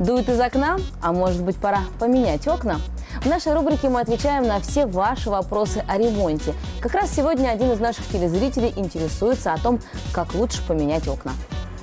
Дует из окна? А может быть пора поменять окна? В нашей рубрике мы отвечаем на все ваши вопросы о ремонте. Как раз сегодня один из наших телезрителей интересуется о том, как лучше поменять окна.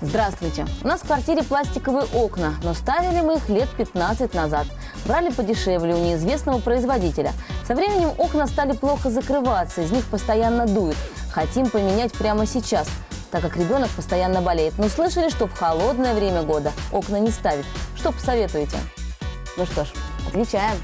Здравствуйте. У нас в квартире пластиковые окна, но ставили мы их лет 15 назад. Брали подешевле у неизвестного производителя. Со временем окна стали плохо закрываться, из них постоянно дует. Хотим поменять прямо сейчас – так как ребенок постоянно болеет. Но слышали, что в холодное время года окна не ставят. Что посоветуете? Ну что ж, отвечаем.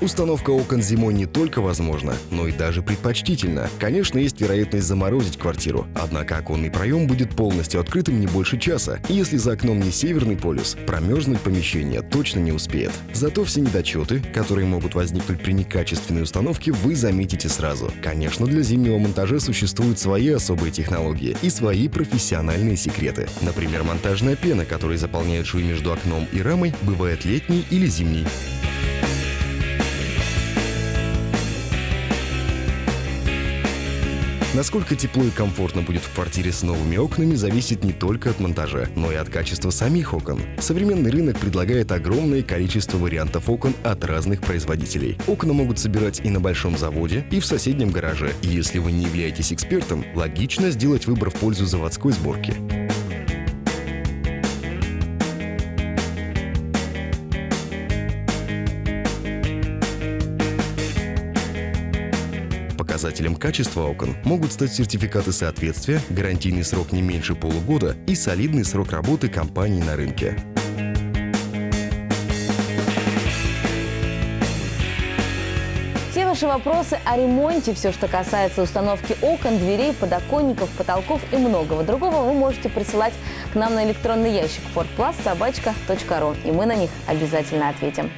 Установка окон зимой не только возможна, но и даже предпочтительна. Конечно, есть вероятность заморозить квартиру, однако оконный проем будет полностью открытым не больше часа. И если за окном не северный полюс, промерзнуть помещение точно не успеет. Зато все недочеты, которые могут возникнуть при некачественной установке, вы заметите сразу. Конечно, для зимнего монтажа существуют свои особые технологии и свои профессиональные секреты. Например, монтажная пена, которая заполняет швы между окном и рамой, бывает летней или зимней. Насколько тепло и комфортно будет в квартире с новыми окнами, зависит не только от монтажа, но и от качества самих окон. Современный рынок предлагает огромное количество вариантов окон от разных производителей. Окна могут собирать и на большом заводе, и в соседнем гараже. И если вы не являетесь экспертом, логично сделать выбор в пользу заводской сборки. Показателем качества окон могут стать сертификаты соответствия, гарантийный срок не меньше полугода и солидный срок работы компании на рынке. Все ваши вопросы о ремонте, все, что касается установки окон, дверей, подоконников, потолков и многого другого, вы можете присылать к нам на электронный ящик fortplus.собачка.ру, и мы на них обязательно ответим.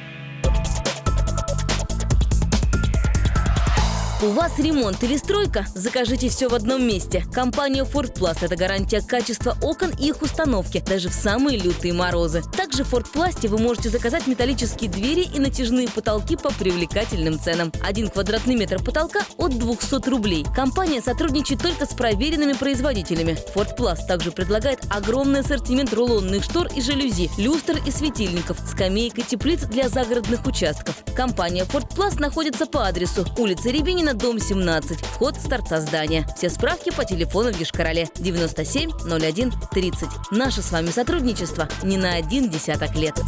У вас ремонт или стройка? Закажите все в одном месте. Компания Ford Plus – это гарантия качества окон и их установки, даже в самые лютые морозы. Также в Ford Plus вы можете заказать металлические двери и натяжные потолки по привлекательным ценам. Один квадратный метр потолка от 200 рублей. Компания сотрудничает только с проверенными производителями. Ford Plus также предлагает огромный ассортимент рулонных штор и жалюзи, люстр и светильников, скамеек и теплиц для загородных участков. Компания Ford Plus находится по адресу улица Рябинина, Ленина, дом 17. Вход с торца здания. Все справки по телефону в Ешкарале 97 01 30. Наше с вами сотрудничество не на один десяток лет.